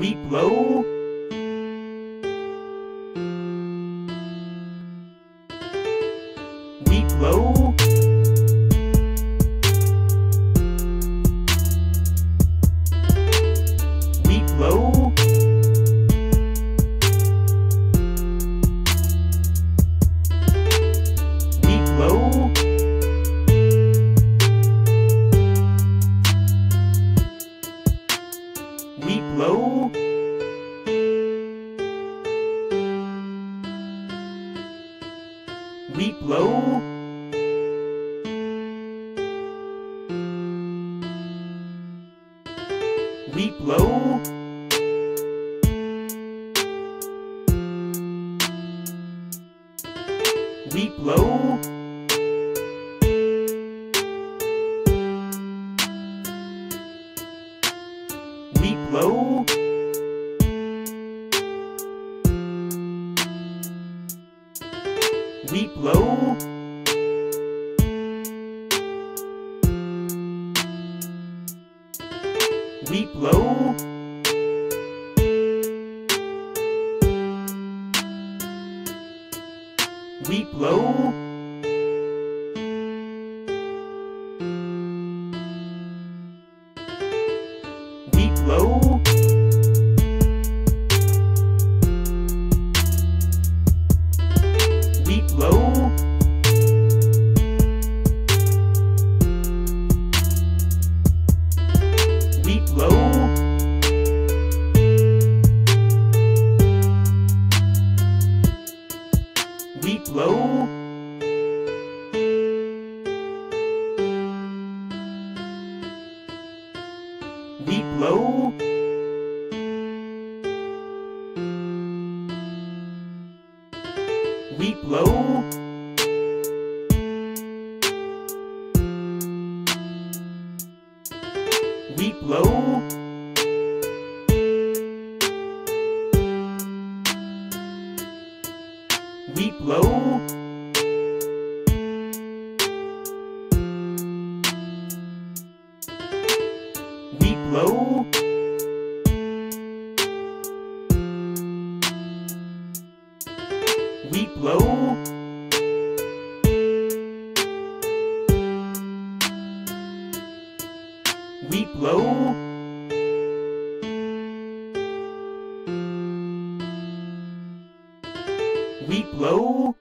leap low. Weap Lo. Sleep low. Weap Lo. Weap Lo. Weap Lo. Sleep low. Weap Lo. Weap Lo. Weap Lo. Deep low. Weap Lo. Weap Lo. Weap Lo. Hello? Weap Lo. Weap Lo. Weap Lo.